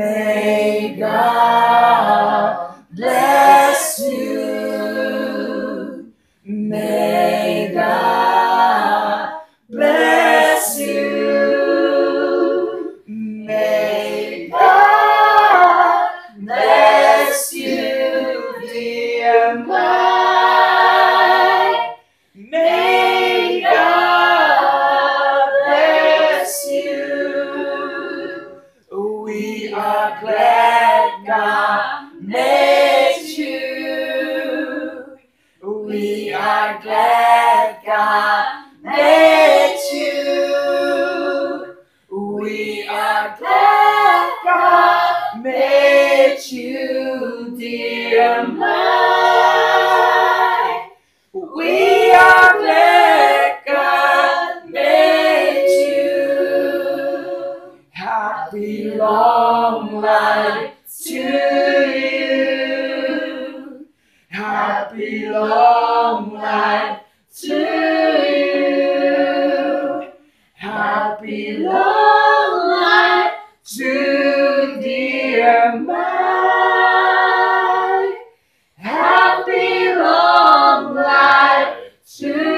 May God We are glad God made you. We are glad God made you. We are glad God made you, dear mine. long life to you. Happy long life to you. Happy long life to dear Mike. Happy long life to